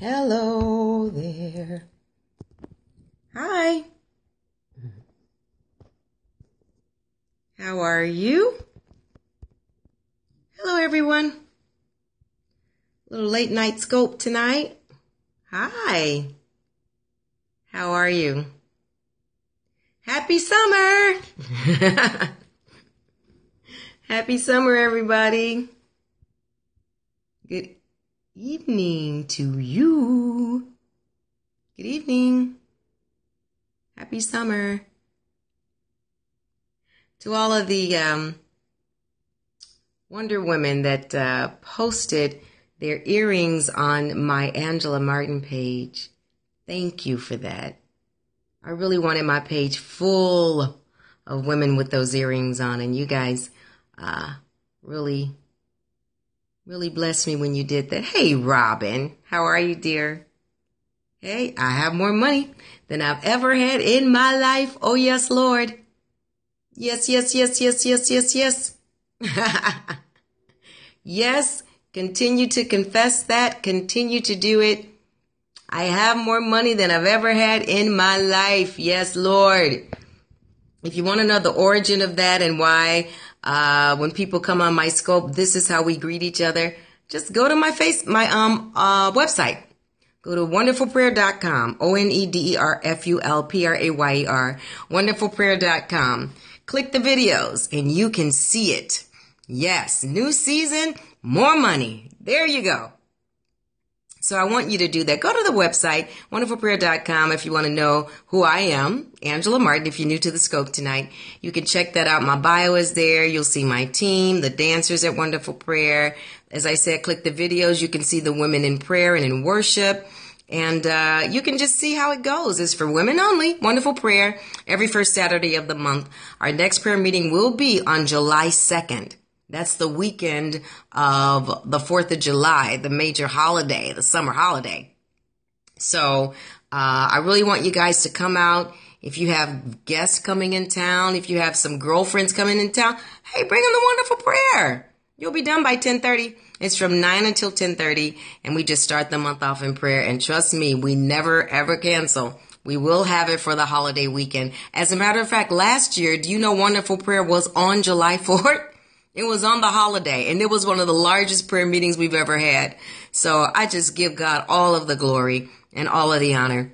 Hello there. Hi. How are you? Hello, everyone. Little late night scope tonight. Hi. How are you? Happy summer! Happy summer, everybody. Good evening to you. Good evening. Happy summer. To all of the um, Wonder Women that uh, posted their earrings on my Angela Martin page, thank you for that. I really wanted my page full of women with those earrings on, and you guys uh, really Really blessed me when you did that. Hey, Robin, how are you, dear? Hey, I have more money than I've ever had in my life. Oh, yes, Lord. Yes, yes, yes, yes, yes, yes, yes. yes, continue to confess that. Continue to do it. I have more money than I've ever had in my life. Yes, Lord. If you want to know the origin of that and why uh, when people come on my scope, this is how we greet each other. Just go to my face, my um uh, website. Go to wonderfulprayer.com, O-N-E-D-E-R-F-U-L-P-R-A-Y-E-R, wonderfulprayer.com. Click the videos and you can see it. Yes, new season, more money. There you go. So I want you to do that. Go to the website, wonderfulprayer.com, if you want to know who I am, Angela Martin, if you're new to the scope tonight. You can check that out. My bio is there. You'll see my team, the dancers at Wonderful Prayer. As I said, click the videos. You can see the women in prayer and in worship. And uh, you can just see how it goes. It's for women only. Wonderful prayer every first Saturday of the month. Our next prayer meeting will be on July 2nd. That's the weekend of the 4th of July, the major holiday, the summer holiday. So, uh, I really want you guys to come out. If you have guests coming in town, if you have some girlfriends coming in town, hey, bring them the wonderful prayer. You'll be done by 1030. It's from 9 until 1030 and we just start the month off in prayer. And trust me, we never ever cancel. We will have it for the holiday weekend. As a matter of fact, last year, do you know Wonderful Prayer was on July 4th? It was on the holiday and it was one of the largest prayer meetings we've ever had. So I just give God all of the glory and all of the honor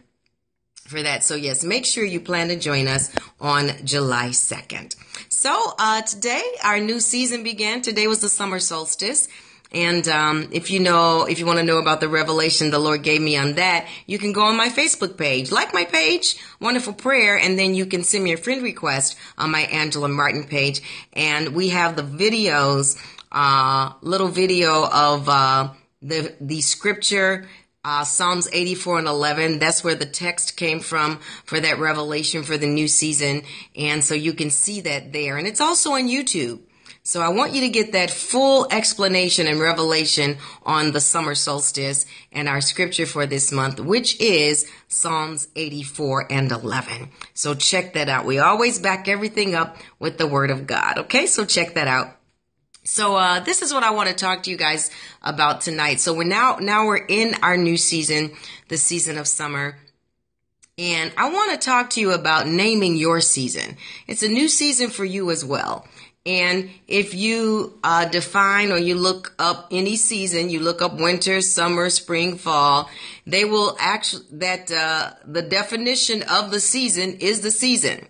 for that. So yes, make sure you plan to join us on July 2nd. So, uh, today our new season began. Today was the summer solstice. And um, if you know, if you want to know about the revelation the Lord gave me on that, you can go on my Facebook page, like my page, Wonderful Prayer, and then you can send me a friend request on my Angela Martin page. And we have the videos, uh, little video of uh, the the scripture. Uh, Psalms 84 and 11. That's where the text came from for that revelation for the new season. And so you can see that there. And it's also on YouTube. So I want you to get that full explanation and revelation on the summer solstice and our scripture for this month, which is Psalms 84 and 11. So check that out. We always back everything up with the word of God. Okay. So check that out. So uh, this is what I want to talk to you guys about tonight. So we're now now we're in our new season, the season of summer. And I want to talk to you about naming your season. It's a new season for you as well. And if you uh, define or you look up any season, you look up winter, summer, spring, fall, they will actually, that uh, the definition of the season is the season.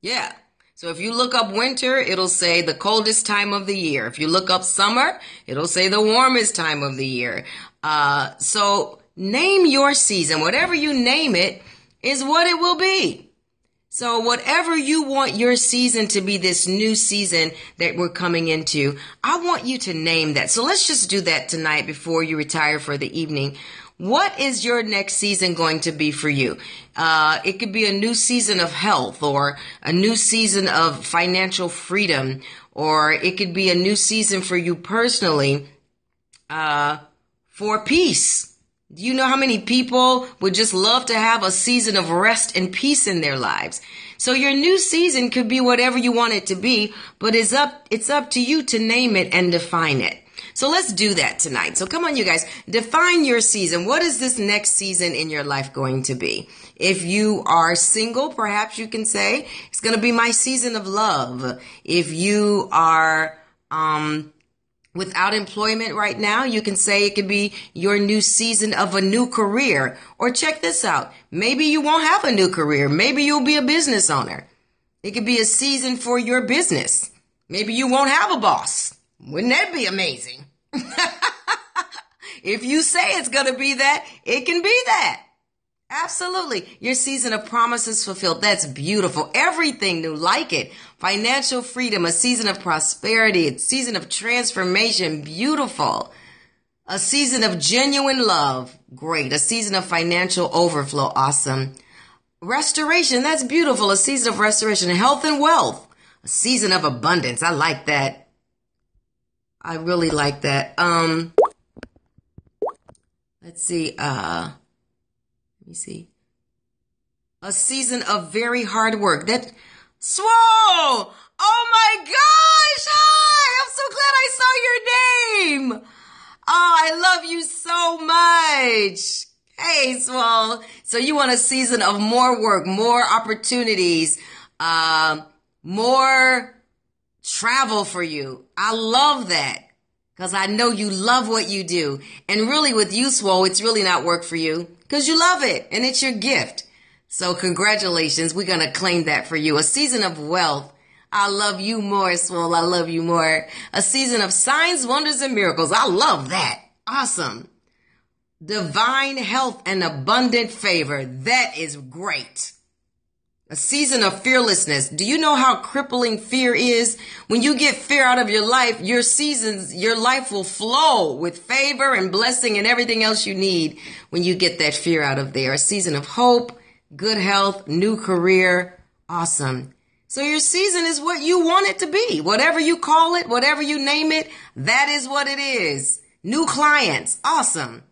Yeah. So if you look up winter, it'll say the coldest time of the year. If you look up summer, it'll say the warmest time of the year. Uh, so name your season. Whatever you name it is what it will be. So whatever you want your season to be this new season that we're coming into, I want you to name that. So let's just do that tonight before you retire for the evening. What is your next season going to be for you? Uh, it could be a new season of health or a new season of financial freedom, or it could be a new season for you personally, uh, for peace do you know how many people would just love to have a season of rest and peace in their lives? So your new season could be whatever you want it to be, but it's up, it's up to you to name it and define it. So let's do that tonight. So come on, you guys, define your season. What is this next season in your life going to be? If you are single, perhaps you can say it's going to be my season of love. If you are, um, without employment right now, you can say it could be your new season of a new career. Or check this out. Maybe you won't have a new career. Maybe you'll be a business owner. It could be a season for your business. Maybe you won't have a boss. Wouldn't that be amazing? if you say it's going to be that, it can be that. Absolutely. Your season of promises fulfilled. That's beautiful. Everything new like it. Financial freedom, a season of prosperity, a season of transformation. Beautiful. A season of genuine love. Great. A season of financial overflow. Awesome. Restoration. That's beautiful. A season of restoration. Health and wealth. A season of abundance. I like that. I really like that. Um, let's see. Uh, me see. A season of very hard work. That, Swole! Oh my gosh! Hi! I'm so glad I saw your name! Oh, I love you so much! Hey, Swole! So you want a season of more work, more opportunities, um, more travel for you. I love that. Cause I know you love what you do. And really with you, Swole, it's really not work for you. Cause you love it and it's your gift. So congratulations. We're going to claim that for you. A season of wealth. I love you more, Swole. I love you more. A season of signs, wonders, and miracles. I love that. Awesome. Divine health and abundant favor. That is great. A season of fearlessness. Do you know how crippling fear is? When you get fear out of your life, your seasons, your life will flow with favor and blessing and everything else you need when you get that fear out of there. A season of hope, good health, new career. Awesome. So your season is what you want it to be. Whatever you call it, whatever you name it, that is what it is. New clients. Awesome.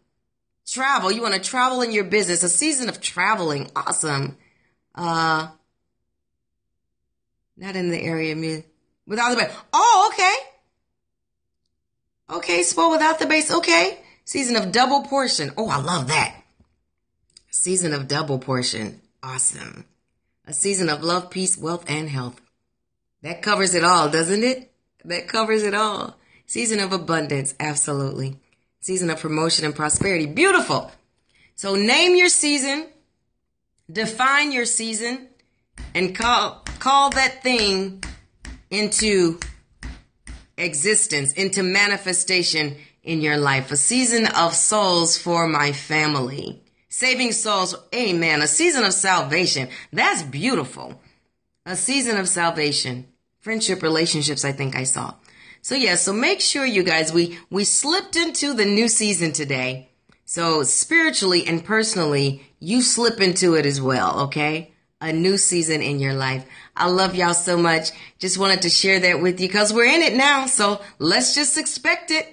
Travel. You want to travel in your business. A season of traveling. Awesome. Uh, not in the area, me without the base. Oh, okay. Okay, spoil without the base. Okay. Season of double portion. Oh, I love that. Season of double portion. Awesome. A season of love, peace, wealth, and health. That covers it all, doesn't it? That covers it all. Season of abundance. Absolutely. Season of promotion and prosperity. Beautiful. So name your season define your season and call call that thing into existence, into manifestation in your life. A season of souls for my family. Saving souls. Amen. A season of salvation. That's beautiful. A season of salvation. Friendship relationships, I think I saw. So yeah, so make sure you guys, we, we slipped into the new season today. So spiritually and personally, you slip into it as well, okay? A new season in your life. I love y'all so much. Just wanted to share that with you because we're in it now. So let's just expect it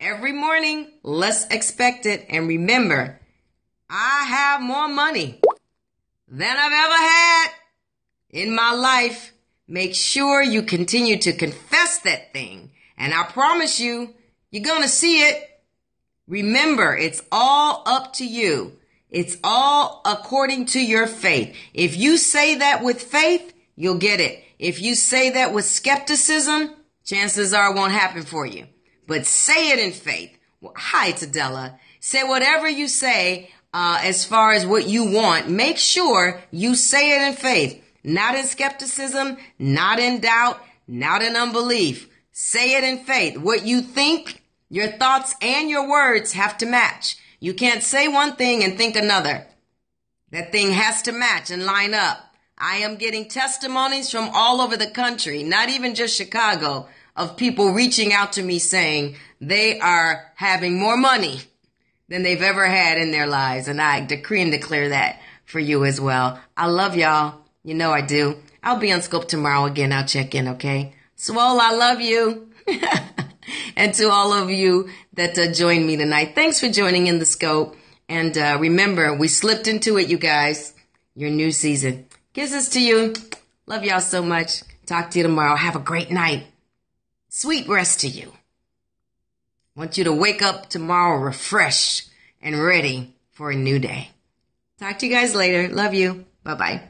every morning. Let's expect it. And remember, I have more money than I've ever had in my life. Make sure you continue to confess that thing. And I promise you, you're going to see it. Remember, it's all up to you. It's all according to your faith. If you say that with faith, you'll get it. If you say that with skepticism, chances are it won't happen for you. But say it in faith. Hi, Tadella. Say whatever you say uh, as far as what you want. Make sure you say it in faith, not in skepticism, not in doubt, not in unbelief. Say it in faith. What you think, your thoughts and your words have to match. You can't say one thing and think another. That thing has to match and line up. I am getting testimonies from all over the country, not even just Chicago, of people reaching out to me saying they are having more money than they've ever had in their lives. And I decree and declare that for you as well. I love y'all. You know I do. I'll be on Scope tomorrow again. I'll check in, okay? Swole, I love you. and to all of you that uh, joined me tonight. Thanks for joining in the scope. And uh, remember, we slipped into it, you guys. Your new season. Kisses to you. Love y'all so much. Talk to you tomorrow. Have a great night. Sweet rest to you. Want you to wake up tomorrow refreshed and ready for a new day. Talk to you guys later. Love you. Bye bye.